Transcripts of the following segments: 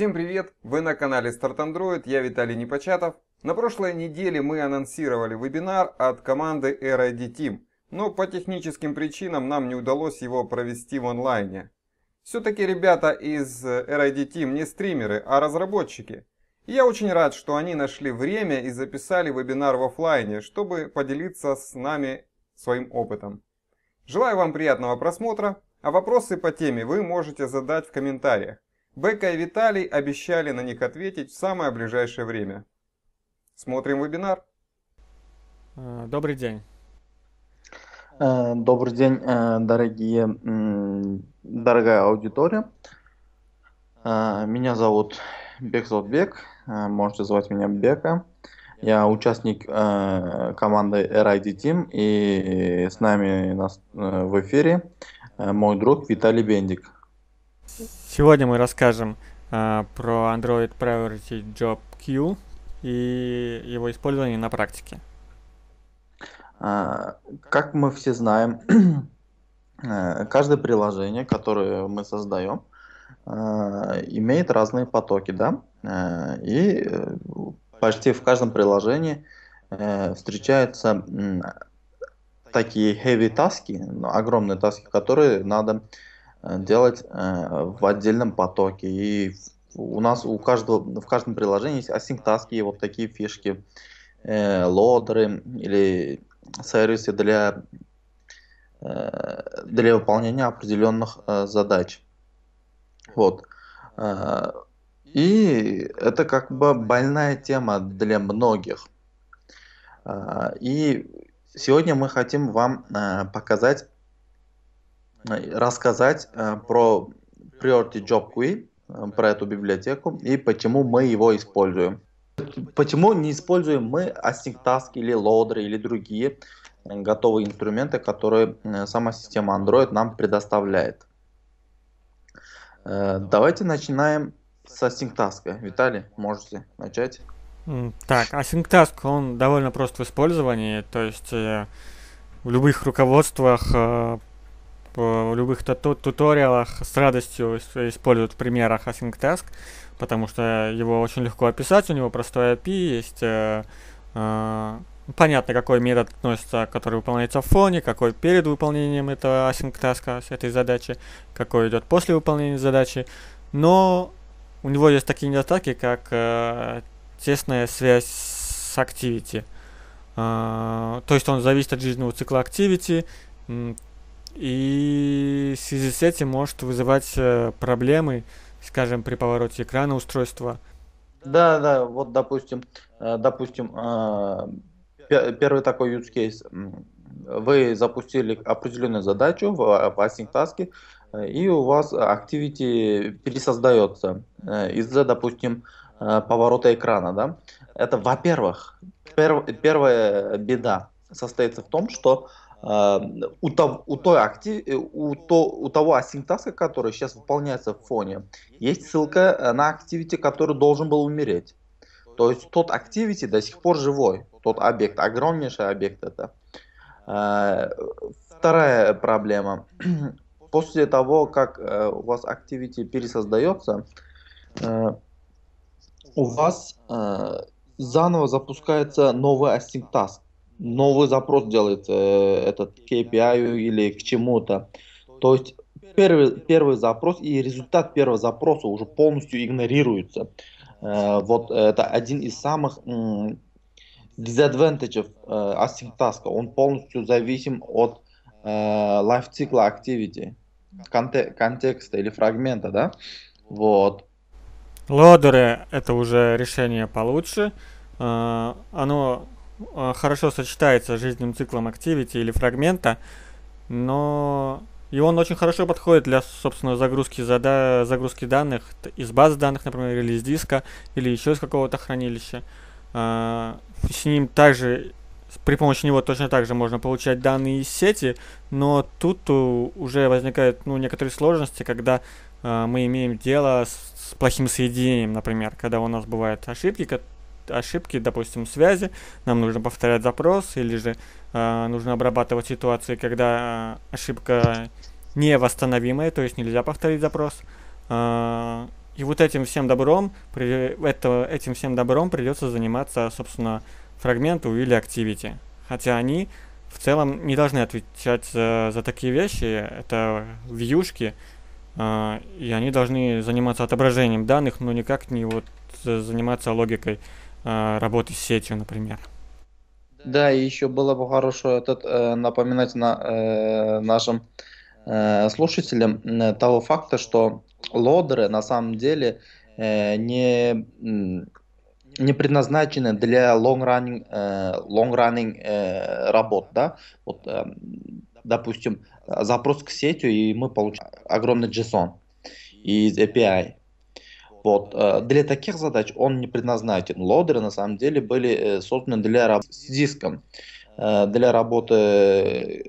Всем привет! Вы на канале Start Android, я Виталий Непочатов. На прошлой неделе мы анонсировали вебинар от команды RID Team, но по техническим причинам нам не удалось его провести в онлайне. Все-таки ребята из RID Team не стримеры, а разработчики. И я очень рад, что они нашли время и записали вебинар в офлайне, чтобы поделиться с нами своим опытом. Желаю вам приятного просмотра, а вопросы по теме вы можете задать в комментариях. Бека и Виталий обещали на них ответить в самое ближайшее время. Смотрим вебинар. Э, добрый день. Э, добрый день, э, дорогие, дорогая аудитория. Меня зовут Бекзотбек, можете звать меня Бека. Я участник команды RID Team и с нами в эфире мой друг Виталий Бендик. Сегодня мы расскажем э, про Android Priority Job Queue и его использование на практике. А, как мы все знаем, э, каждое приложение, которое мы создаем, э, имеет разные потоки, да, э, и почти в каждом приложении встречаются такие heavy таски, ну, огромные таски, которые надо делать в отдельном потоке. И у нас у каждого, в каждом приложении есть async таски, вот такие фишки, лодеры или сервисы для, э, для выполнения определенных э, задач. Вот. Э, и это как бы больная тема для многих. И сегодня мы хотим вам показать, рассказать про Priority Job Queue, про эту библиотеку и почему мы его используем. Почему не используем мы Async Task или Loader или другие э, готовые инструменты, которые э, сама система Android нам предоставляет? Э, давайте начинаем с Async Task. Виталий, можете начать? Так, Async Task, он довольно прост в использовании, то есть в любых руководствах, в любых туториалах с радостью используют в примерах Async Task потому что его очень легко описать, у него простой API есть, э, э, понятно, какой метод относится, который выполняется в фоне, какой перед выполнением этого async таска, этой задачи, какой идет после выполнения задачи, но у него есть такие недостатки, как э, тесная связь с activity. Uh, то есть он зависит от жизненного цикла activity, и в связи с этим может вызывать uh, проблемы скажем, при повороте экрана устройства. Да, да, вот допустим, э, допустим, э, первый такой use case. Вы запустили определенную задачу в, в async task, э, и у вас activity пересоздается из-за, допустим, поворота экрана. Да? Это, во-первых, пер, первая беда состоится в том, что у, того, у, той актив, э, у, то, у того асинтаска, который сейчас выполняется в фоне, есть ссылка э, на activity, который должен был умереть. То есть тот activity до сих пор живой, тот объект, огромнейший объект это. Э, вторая проблема. После того, как у вас activity пересоздается, у вас заново запускается новый async task новый запрос делается, э, этот KPI или к чему-то. То есть первый, первый запрос и результат первого запроса уже полностью игнорируется. Э, вот это один из самых disadvantages э, async task. Он полностью зависим от life cycle activity, контекста или фрагмента, да? Вот. Лодеры это уже решение получше. Оно Э, хорошо сочетается с жизненным циклом Activity или фрагмента, но и он очень хорошо подходит для, собственно, загрузки, зада загрузки данных из баз данных, например, или из диска, или еще из какого-то хранилища. А, с ним также, при помощи него точно так же можно получать данные из сети, но тут уже возникают ну, некоторые сложности, когда а, мы имеем дело с плохим соединением, например, когда у нас бывают ошибки, ошибки, допустим, связи, нам нужно повторять запрос, или же э, нужно обрабатывать ситуации, когда э, ошибка невосстановимая, то есть нельзя повторить запрос. Э, и вот этим всем добром, это, этим всем добром придется заниматься, собственно, фрагменту или activity. Хотя они в целом не должны отвечать за, за такие вещи, это вьюшки, э, и они должны заниматься отображением данных, но никак не вот заниматься логикой э, работы с сетью, например. Да, и еще было бы хорошо этот, э, напоминать на, э, нашим э, слушателям того факта, что лодеры на самом деле не, не предназначены для long-running, long-running работ. Да? Вот, допустим, запрос к сети, и мы получаем огромный JSON из API. Вот. Э, для таких задач он не предназначен. Лодеры на самом деле были э, созданы для работы с диском. Э, для работы,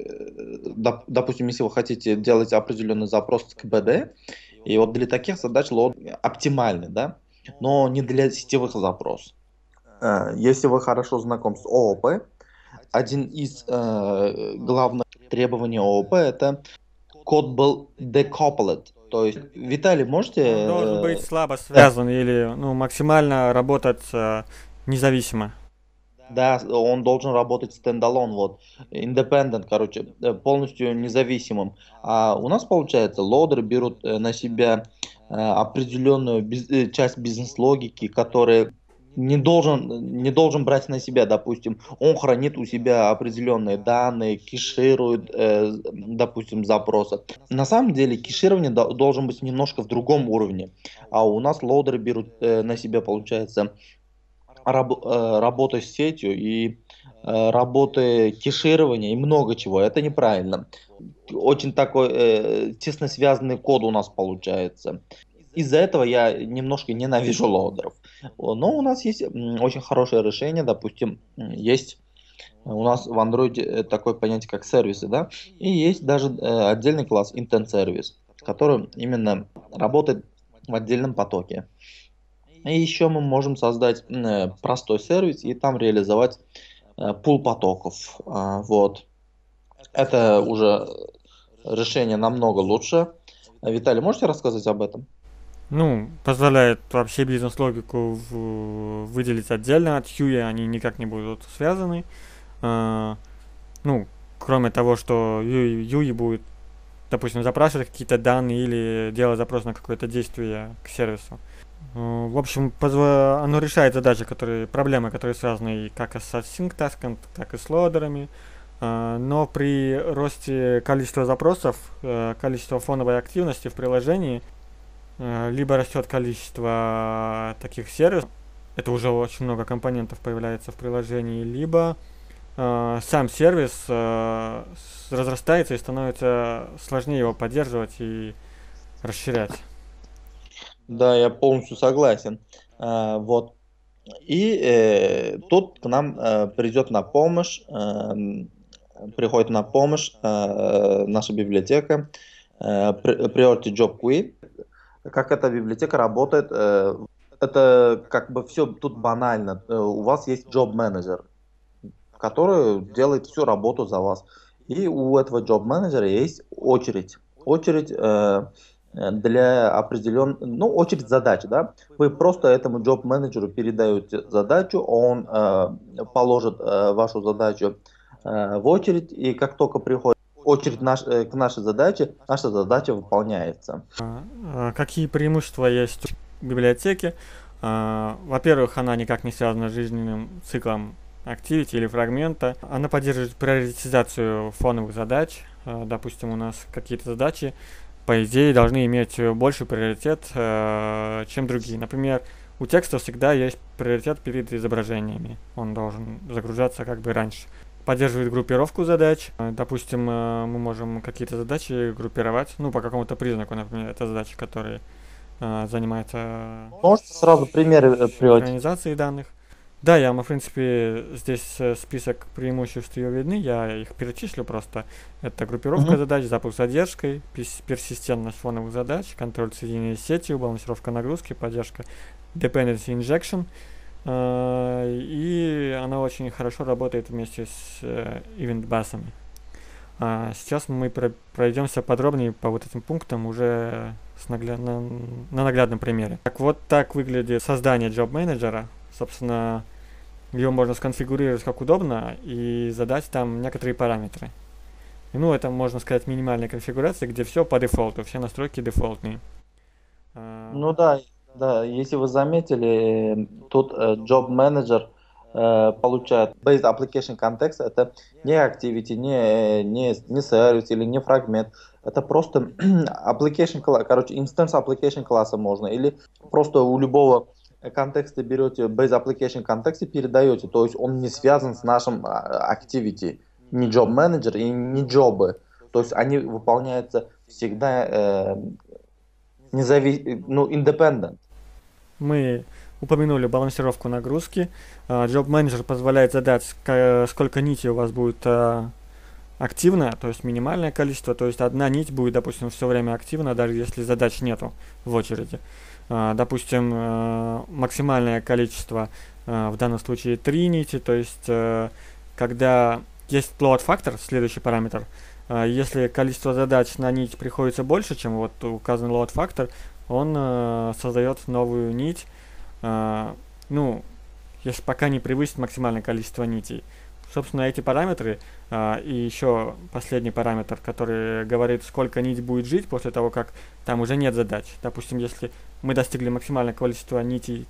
допустим, если вы хотите делать определенный запрос к BD, и вот для таких задач лод оптимальны, да, но не для сетевых запросов. Если вы хорошо знаком с ООП, один из главных требований ООП это код был decoupled, то есть, Виталий, можете... Он должен быть слабо связан да. или ну, максимально работать э, независимо. Да, он должен работать стендалон, вот, independent, короче, э, полностью независимым. А у нас, получается, лодеры берут э, на себя э, определенную часть бизнес-логики, которая не должен, не должен брать на себя, допустим, он хранит у себя определенные данные, кеширует, э, допустим, запросы. На самом деле кеширование до, должен быть немножко в другом уровне, а у нас лоудеры берут э, на себя, получается, раб, э, работу с сетью и э, работы кеширования и много чего. Это неправильно. Очень такой э, тесно связанный код у нас получается из-за этого я немножко ненавижу лоудеров. Но у нас есть очень хорошее решение, допустим, есть у нас в Android э, такое понятие, как сервисы, да, и есть даже э, отдельный класс Intent Service, который именно работает в отдельном потоке. И еще мы можем создать э, простой сервис и там реализовать пул потоков. А, вот. Это уже решение намного лучше. Виталий, можете рассказать об этом? Ну, позволяет вообще бизнес-логику выделить отдельно от Huey, они никак не будут связаны. А, ну, кроме того, что Huey будет, допустим, запрашивать какие-то данные или делать запрос на какое-то действие к сервису. А, в общем, оно решает задачи, которые, проблемы, которые связаны и как с sync task, так и с лодерами. А, но при росте количества запросов, э, количества фоновой активности в приложении, либо растет количество таких сервисов, это уже очень много компонентов появляется в приложении, либо э, сам сервис э, разрастается и становится сложнее его поддерживать и расширять. Да, я полностью согласен. А, вот. И э, тут к нам э, придет на помощь, э, приходит на помощь э, наша библиотека э, Priority Job Queue как эта библиотека работает, э, это как бы все тут банально. Э, у вас есть job менеджер, который делает всю работу за вас. И у этого job менеджера есть очередь. Очередь э, для определенной, ну, очередь задач, да. Вы просто этому job менеджеру передаете задачу, он положит вашу задачу в очередь, и как только приходит очередь наш, э, к нашей задаче, наша задача выполняется. А, а какие преимущества есть у библиотеки? А, во-первых, она никак не связана с жизненным циклом activity или фрагмента. Она поддерживает приоритизацию фоновых задач. Допустим, у нас какие-то задачи, по идее, должны иметь больший приоритет, чем другие. Например, у текста всегда есть приоритет перед изображениями. Он должен загружаться как бы раньше поддерживает группировку задач. Э, допустим, э, мы можем какие-то задачи группировать, ну, по какому-то признаку, например, это задачи, которые э, занимаются... Можете сразу примеры приводить? Организацией данных. Да, я, в принципе, здесь список преимуществ ее видны, я их перечислю просто. Это группировка uh-huh. задач, запуск задержкой, персистентность фоновых задач, контроль соединения с сетью, балансировка нагрузки, поддержка dependency injection – и она очень хорошо работает вместе с ивент-басами. А сейчас мы пройдемся подробнее по вот этим пунктам уже с наглядно, на наглядном примере. Так вот так выглядит создание job менеджера. Собственно, ее можно сконфигурировать как удобно и задать там некоторые параметры. Ну, это, можно сказать, минимальная конфигурация, где все по дефолту, все настройки дефолтные. А, ну да, да, если вы заметили, тут э, Job Manager э, получает Based Application Context, это не Activity, не, не, не Service или не фрагмент, это просто application, короче, instance application класса можно, или просто у любого контекста берете Base Application контексте передаете, то есть он не связан с нашим а, Activity. Не job менеджер и не джобы. То есть они выполняются всегда э, незави... ну, independent. Мы упомянули балансировку нагрузки. Job а, менеджер позволяет задать, сколько нитей у вас будет а, активно, то есть минимальное количество, то есть одна нить будет, допустим, все время активна, даже если задач нету в очереди. А, допустим, максимальное количество в данном случае три нити, то есть когда есть load фактор, следующий параметр. А, если количество задач на нить приходится больше, чем вот указан load фактор, он э, создает новую нить. Э, ну, если пока не превысит максимальное количество нитей. Собственно, эти параметры э, и еще последний параметр, который говорит, сколько нить будет жить после того, как там уже нет задач. Допустим, если мы достигли максимального количества нитей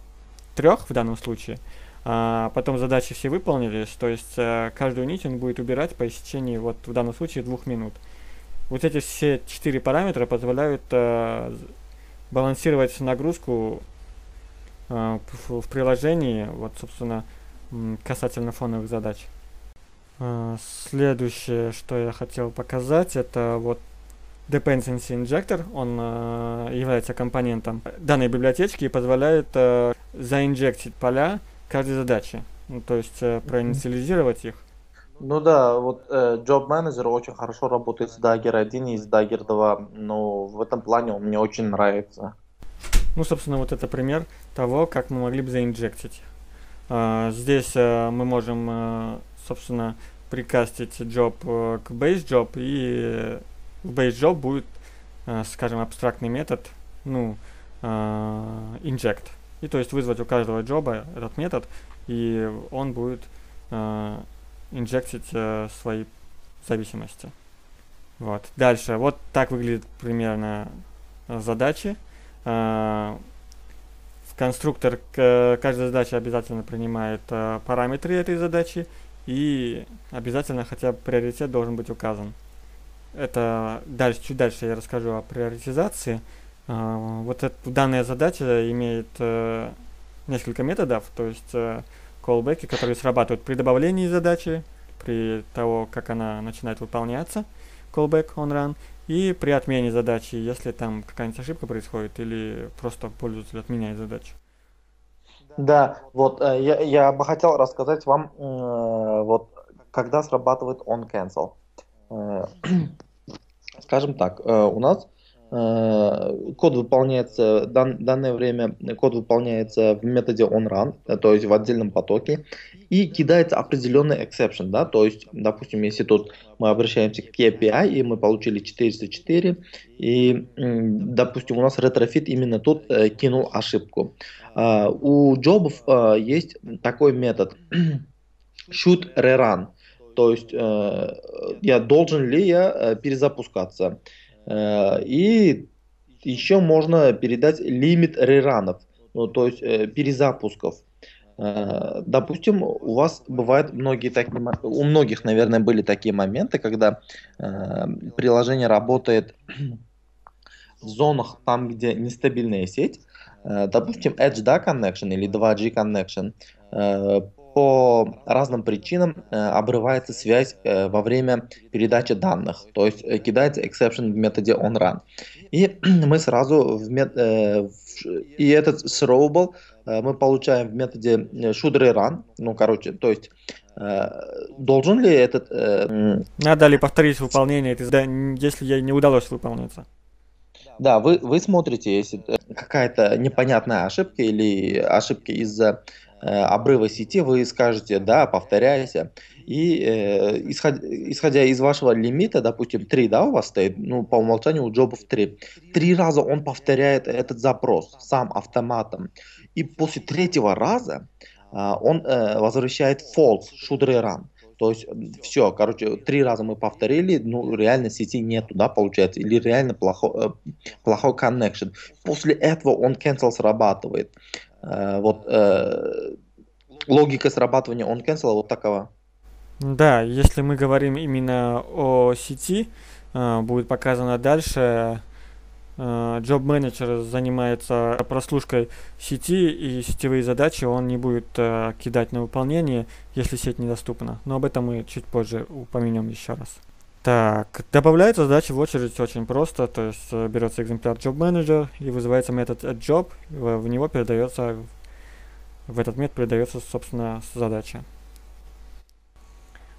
трех в данном случае, а потом задачи все выполнились, то есть а, каждую нить он будет убирать по истечении, вот в данном случае, двух минут. Вот эти все четыре параметра позволяют а, балансировать нагрузку а, в, приложении, вот, собственно, касательно фоновых задач. А, следующее, что я хотел показать, это вот Dependency Injector, он э, является компонентом данной библиотечки и позволяет э, заинжектить поля каждой задачи. Ну, то есть э, проинициализировать их. Ну да, вот э, Job Manager очень хорошо работает с Dagger 1 и с Dagger 2, но в этом плане он мне очень нравится. Ну, собственно, вот это пример того, как мы могли бы заинжектить. Э, здесь э, мы можем, э, собственно, прикастить job э, к base job, и в base job будет, э, скажем, абстрактный метод, ну, э, inject. И то есть вызвать у каждого джоба этот метод, и он будет э, инжектить э, свои зависимости. Вот. Дальше. Вот так выглядит примерно э, задачи. Э, в конструктор к каждой задаче обязательно принимает э, параметры этой задачи, и обязательно хотя бы приоритет должен быть указан. Это дальше, чуть дальше я расскажу о приоритизации. А, вот эта данная задача имеет э, несколько методов, то есть э, callback, которые срабатывают при добавлении задачи, при того, как она начинает выполняться, callback on run, и при отмене задачи, если там какая-нибудь ошибка происходит или просто пользователь отменяет задачу. Да, вот э, я, я бы хотел рассказать вам, э, вот когда срабатывает on cancel. Э, скажем так, э, у нас Э, код выполняется, дан, данное время код выполняется в методе onRun, э, то есть в отдельном потоке, и кидается определенный exception, да, то есть, допустим, если тут мы обращаемся к API, и мы получили 404, и, допустим, у нас Retrofit именно тут э, кинул ошибку. Э, у джобов э, есть такой метод shoot rerun, то есть э, я должен ли я э, перезапускаться. Э, и еще можно передать лимит реранов, ну, то есть э, перезапусков. Э, допустим, у вас бывают многие такие, у многих, наверное, были такие моменты, когда приложение работает в зонах там, где нестабильная сеть. Допустим, Edge да, connection или 2G connection по разным причинам э, обрывается связь э, во время передачи данных, то есть э, кидается exception в методе onRun. И мы сразу в мет, и этот throwable мы получаем в методе should rerun, ну короче, то есть должен ли этот... Надо ли повторить выполнение, если ей не удалось выполниться? Да, вы, вы смотрите, если какая-то непонятная ошибка или ошибка из-за обрыва сети, вы скажете, да, повторяйся. И э, исходя, исходя из вашего лимита, допустим, 3, да, у вас стоит, ну, по умолчанию у джобов 3. Три раза он повторяет этот запрос сам автоматом. И после третьего раза э, он э, возвращает false, should rerun. То есть все, короче, три раза мы повторили, ну реально сети нету, да, получается, или реально плохой, э, плохой connection. После этого он cancel срабатывает. Э, вот э, логика срабатывания он cancel вот такова. Да, если мы говорим именно о сети, будет показано дальше Job Manager занимается прослушкой сети и сетевые задачи он не будет кидать на выполнение, если сеть недоступна. Но об этом мы чуть позже упомянем еще раз. Так, добавляется задача в очередь очень просто, то есть uh, берется экземпляр Job Manager и вызывается метод job, в, него передается, в этот метод передается, собственно, задача.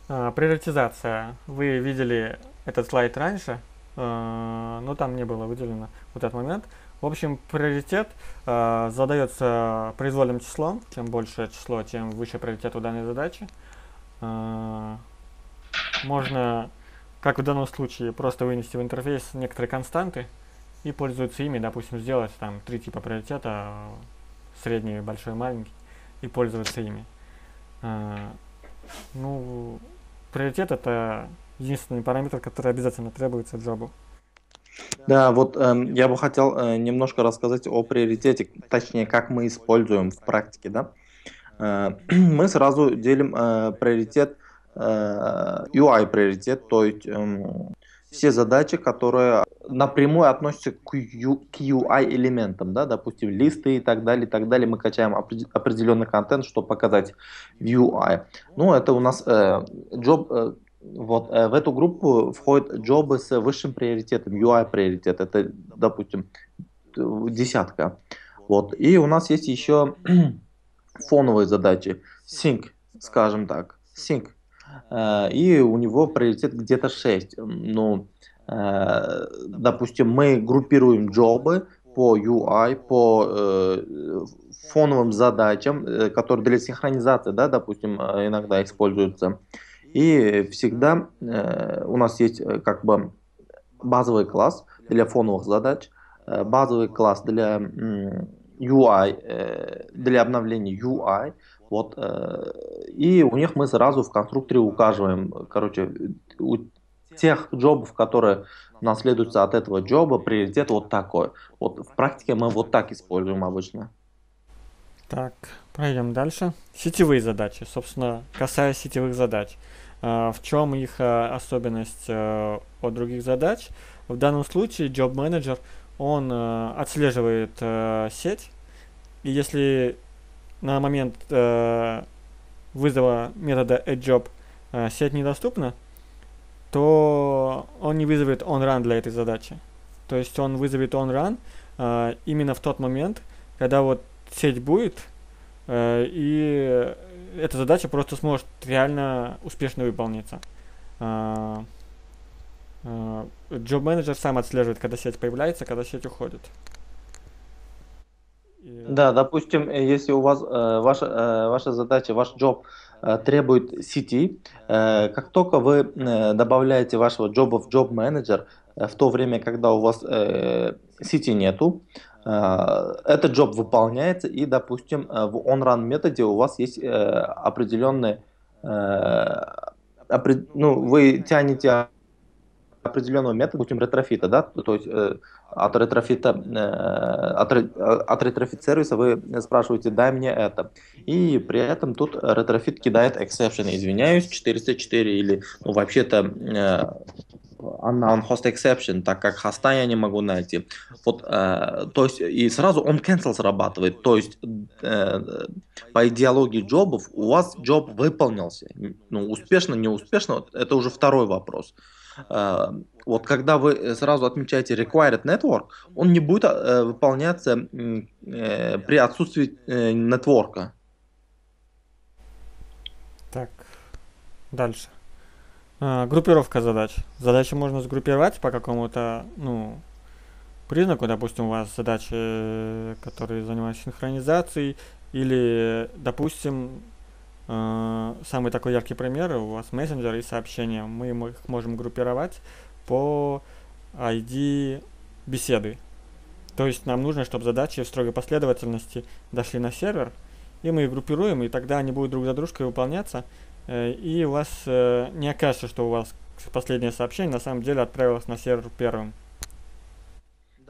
Uh, приоритизация. Вы видели этот слайд раньше, Э, но там не было выделено вот этот момент. В общем, приоритет э, задается произвольным числом. Чем больше число, тем выше приоритет у данной задачи. Э, можно, как в данном случае, просто вынести в интерфейс некоторые константы и пользоваться ими. Допустим, сделать там три типа приоритета, средний, большой, маленький, и пользоваться ими. Э, ну, приоритет это единственный параметр, который обязательно требуется джобу. Да, вот э, я бы хотел э, немножко рассказать о приоритете, точнее, как мы используем в практике, да. Э, мы сразу делим э, приоритет, э, UI приоритет, то есть э, все задачи, которые напрямую относятся к, UI элементам, да, допустим, листы и так далее, и так далее. Мы качаем определенный контент, чтобы показать в UI. Ну, это у нас э, job, э, вот э, в эту группу входят джобы с высшим приоритетом, UI приоритет, это, допустим, десятка. Вот. И у нас есть еще фоновые задачи, sync, скажем так, sync. Э, и у него приоритет где-то 6. Ну, э, допустим, мы группируем джобы по UI, по э, фоновым задачам, которые для синхронизации, да, допустим, иногда используются. И всегда у нас есть как бы базовый класс для фоновых задач, базовый класс для UI, для обновления UI. Вот, э, и у них мы сразу в конструкторе указываем, короче, у тех джобов, которые наследуются от этого джоба, приоритет вот такой. Вот в практике мы вот так используем обычно. Так, пройдем дальше. Сетевые задачи. Собственно, касаясь сетевых задач. А, в чем их а, особенность от других задач? В данном случае Job Manager, он отслеживает сеть, и если на момент вызова метода addJob сеть недоступна, то он не вызовет onRun для этой задачи. То есть он вызовет onRun именно в тот момент, когда вот сеть будет, и эта задача просто сможет реально успешно выполниться. Job а, менеджер а, сам отслеживает, когда сеть появляется, когда сеть уходит. Да, допустим, если у вас э, ваша, э, ваша задача, ваш job э, требует сети, э, как только вы э, добавляете вашего джоба в job manager, э, в то время, когда у вас э, сети нету, Э, этот job выполняется, и, допустим, э, в onRun методе у вас есть э, определенные, ну, вы тянете определенного метода, допустим, ретрофита, да, то есть от ретрофита, от, от Retrofit сервиса вы спрашиваете, дай мне это. И при этом тут Retrofit кидает exception, извиняюсь, 404 или, ну, вообще-то unknown host exception, так как хоста я не могу найти. Вот, э, то есть, и сразу он cancel срабатывает. То есть, э, по идеологии джобов у вас job выполнился. Ну, успешно, не успешно, это уже второй вопрос. Э, вот когда вы сразу отмечаете required network, он не будет э, выполняться э, при отсутствии э, нетворка. Так, дальше. Группировка задач. Задачи можно сгруппировать по какому-то, ну, признаку, допустим, у вас задачи, которые занимаются синхронизацией, или, допустим, э, самый такой яркий пример, у вас мессенджер и сообщения. Мы их можем группировать по ID беседы. То есть нам нужно, чтобы задачи в строгой последовательности дошли на сервер, и мы их группируем, и тогда они будут друг за дружкой выполняться, э, и у вас э, не окажется, что у вас последнее сообщение на самом деле отправилось на сервер первым.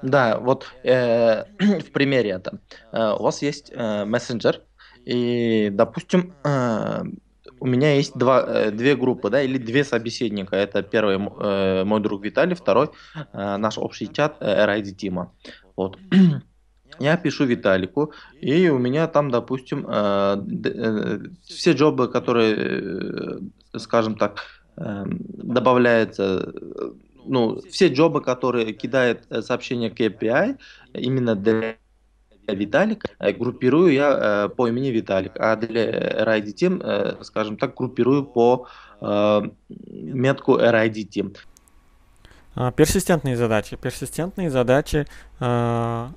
Да, вот э, в примере это. Э, у вас есть э, мессенджер, и, допустим, э, у меня есть два, э, две группы, да, или две собеседника. Это первый э, мой друг Виталий, второй э, наш общий чат э, RID Тима. Вот. Я пишу Виталику, и у меня там, допустим, все джобы, которые, скажем так, добавляются ну, все джобы, которые кидает сообщение к именно для Виталик, э, группирую я э, по имени Виталик, а для RID Team, скажем так, группирую по метку RID Team. А, персистентные задачи. Персистентные задачи э,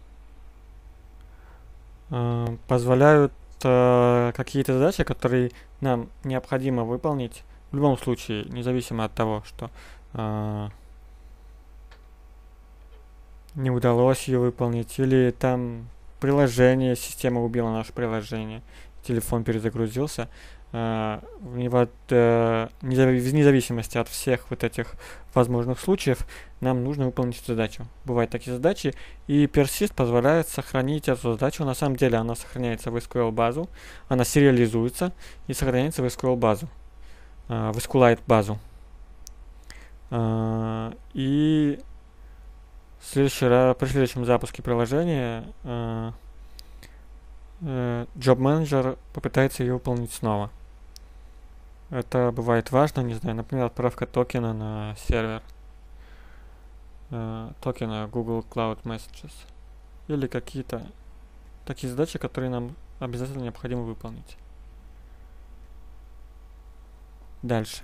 э, позволяют э, какие-то задачи, которые нам необходимо выполнить в любом случае, независимо от того, что э, не удалось ее выполнить, или там приложение, система убила наше приложение, телефон перезагрузился. Uh, вот, uh, вне зависимости от всех вот этих возможных случаев, нам нужно выполнить эту задачу. Бывают такие задачи, и persist позволяет сохранить эту задачу. На самом деле она сохраняется в SQL базу, она сериализуется и сохраняется в SQL базу, uh, в SQLite базу. И следующий раз, при следующем запуске приложения э, э, Job Manager попытается ее выполнить снова. Это бывает важно, не знаю, например, отправка токена на сервер, э, токена Google Cloud Messages, или какие-то такие задачи, которые нам обязательно необходимо выполнить. Дальше.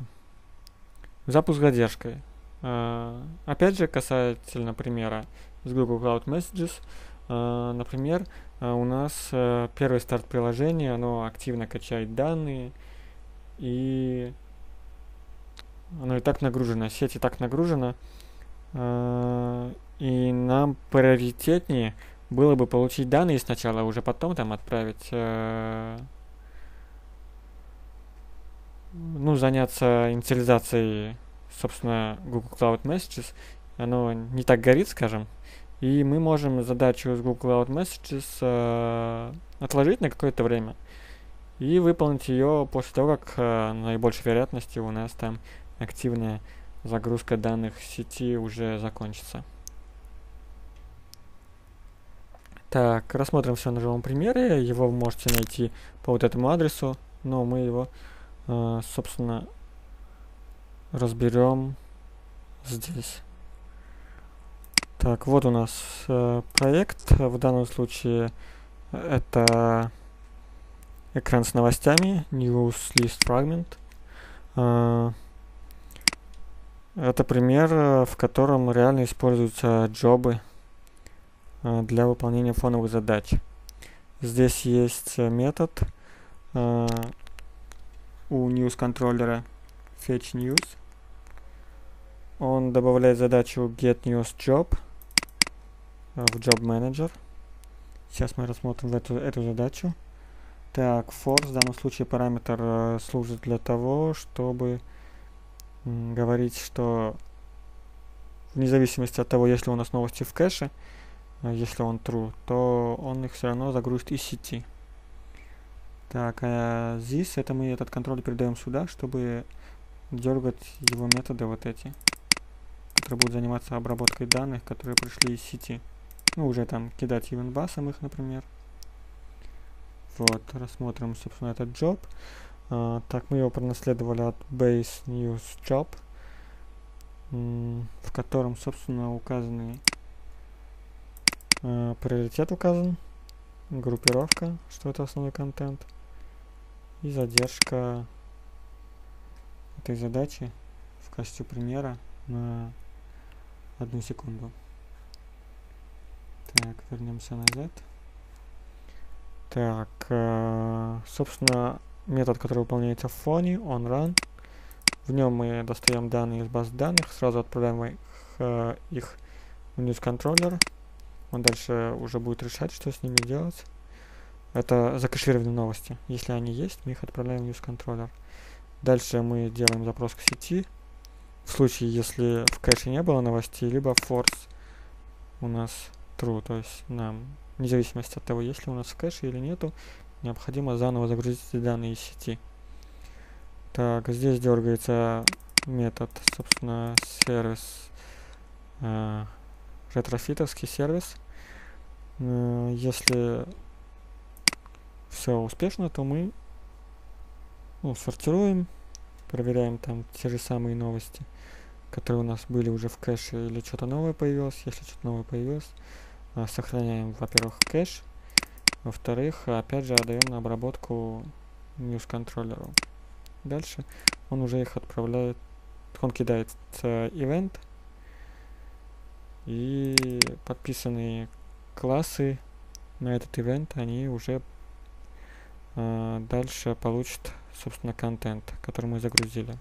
Запуск задержкой. Uh, опять же, касательно примера с Google Cloud Messages, uh, например, uh, у нас первый старт приложения, оно активно качает данные, и оно и так нагружено, сеть и так нагружена, и нам приоритетнее было бы получить данные сначала, а уже потом там отправить ну, заняться инициализацией собственно, Google Cloud Messages, оно не так горит, скажем, и мы можем задачу с Google Cloud Messages э, отложить на какое-то время и выполнить ее после того, как э, наибольшей вероятности у нас там активная загрузка данных сети уже закончится. Так, рассмотрим все на живом примере. Его вы можете найти по вот этому адресу, но мы его, э, собственно, разберем здесь. Так, вот у нас э, проект. В данном случае это экран с новостями, News List Fragment. Э, это пример, в котором реально используются джобы э, для выполнения фоновых задач. Здесь есть метод э, у news контроллера fetch news он добавляет задачу get news job в job manager. Сейчас мы рассмотрим эту, эту задачу. Так, force в данном случае параметр э, служит для того, чтобы говорить, что вне зависимости от того, если у нас новости в кэше, э, если он true, то он их все равно загрузит из сети. Так, а здесь это мы этот контроль передаем сюда, чтобы дергать его методы вот эти который будет заниматься обработкой данных, которые пришли из сети. Ну, уже там кидать ивенбасом их, например. Вот, рассмотрим, собственно, этот job. Uh, так, мы его пронаследовали от base news job, в котором, собственно, указаны uh, приоритет указан, группировка, что это основной контент, и задержка этой задачи в качестве примера на одну секунду. Так, вернемся назад. Так, э, собственно, метод, который выполняется в фоне, on run. В нем мы достаем данные из баз данных, сразу отправляем их, э, их в news controller. Он дальше уже будет решать, что с ними делать. Это закэшированные новости. Если они есть, мы их отправляем в news controller. Дальше мы делаем запрос к сети. В случае, если в кэше не было новостей, либо force у нас true, то есть нам, вне зависимости от того, есть ли у нас в кэше или нету, необходимо заново загрузить эти данные из сети. Так, здесь дергается метод, собственно, сервис, э, ретрофитовский сервис. Э, если все успешно, то мы ну, сортируем, проверяем там те же самые новости, которые у нас были уже в кэше или что-то новое появилось. Если что-то новое появилось, э, сохраняем, во-первых, кэш, во-вторых, опять же, отдаем на обработку news контроллеру. Дальше он уже их отправляет, он кидает ивент, и подписанные классы на этот ивент, они уже э, дальше получат, собственно, контент, который мы загрузили.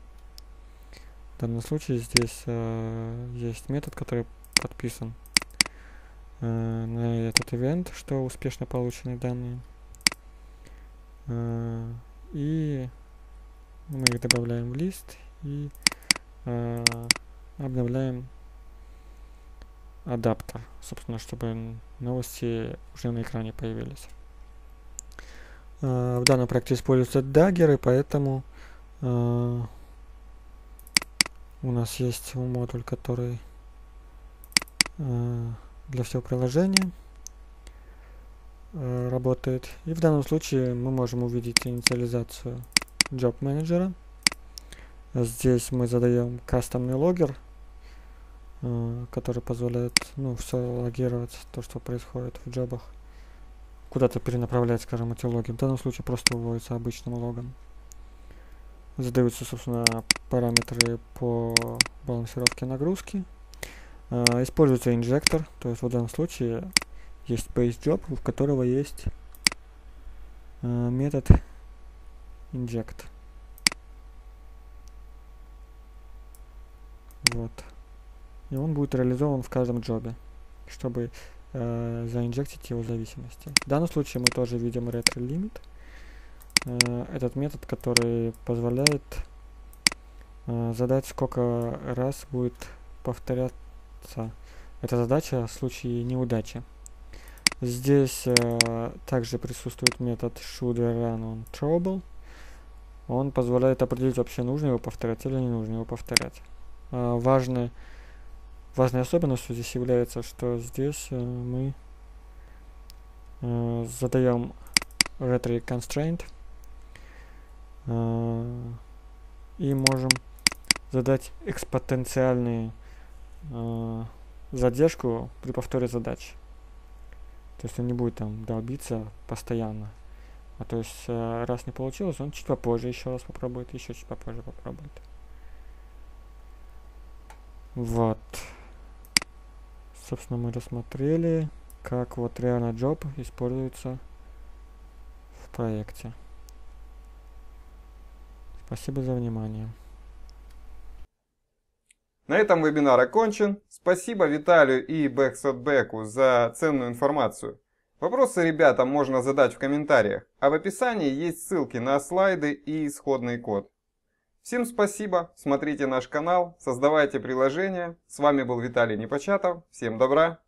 В данном случае здесь э, есть метод, который подписан э, на этот ивент, что успешно получены данные. Э, и мы их добавляем в лист и обновляем адаптер, собственно, чтобы новости уже на экране появились. Э, в данном проекте используются даггеры, поэтому э, у нас есть модуль, который э, для всего приложения работает. И в данном случае мы можем увидеть инициализацию job менеджера. Здесь мы задаем кастомный логер, который позволяет ну, все логировать, то, что происходит в джобах. Куда-то перенаправлять, скажем, эти логи. В данном случае просто выводится обычным логом. Задаются, собственно, параметры по балансировке нагрузки. Э, используется инжектор, то есть в данном случае есть base job, у которого есть э, метод inject. Вот. И он будет реализован в каждом джобе, чтобы э, заинжектить его зависимости. В данном случае мы тоже видим retro limit. Э, этот метод, который позволяет э, задать, сколько раз будет повторяться эта задача в случае неудачи. Здесь э, также присутствует метод should run on trouble. Он позволяет определить, вообще нужно его повторять или не нужно его повторять. Э, важной, важной особенностью здесь является, что здесь э, мы э, задаем retro constraint э, и можем задать экспотенциальные э, задержку при повторе задач. То есть он не будет там долбиться постоянно. А то есть раз не получилось, он чуть попозже еще раз попробует, еще чуть попозже попробует. Вот. Собственно, мы рассмотрели, как вот реально job используется в проекте. Спасибо за внимание. На этом вебинар окончен. Спасибо Виталию и Бэксотбеку за ценную информацию. Вопросы ребятам можно задать в комментариях, а в описании есть ссылки на слайды и исходный код. Всем спасибо, смотрите наш канал, создавайте приложения. С вами был Виталий Непочатов. Всем добра!